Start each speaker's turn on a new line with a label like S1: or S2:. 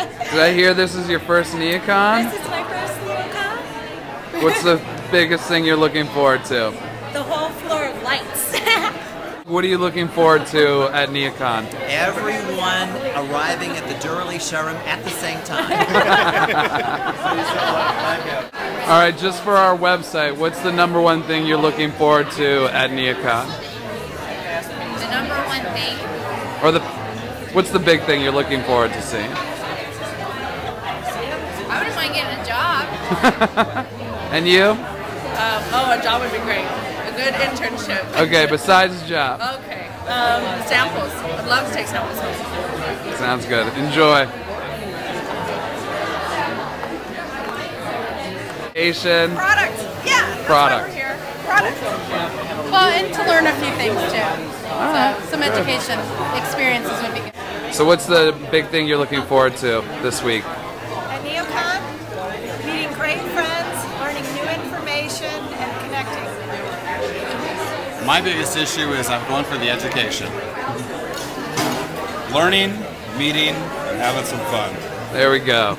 S1: Did I hear this is your first Neocon?
S2: This is my first Neocon.
S1: What's the biggest thing you're looking forward to?
S2: The whole floor of lights.
S1: What are you looking forward to at Neocon?
S3: Everyone arriving at the Durley showroom at the same time.
S1: All right, just for our website, what's the number one thing you're looking forward to at Neocon?
S4: The number one thing,
S1: Or the what's the big thing you're looking forward to seeing?
S4: I wouldn't mind getting a job.
S1: And you?
S5: Um, oh, a job would be great. A good internship.
S1: Okay, besides the job.
S5: Okay. Um, samples. I'd love to take samples.
S1: Sounds good. Enjoy. Asian.
S5: Product. Yeah.
S1: Product.
S5: Here. Product.
S6: Well, and to learn a few things too. So some education experiences would be good.
S1: So what's the big thing you're looking forward to this week?
S2: At Neocon, meeting great friends, learning new information, and connecting.
S7: My biggest issue is I'm going for the education. Learning, meeting, and having some fun.
S1: There we go.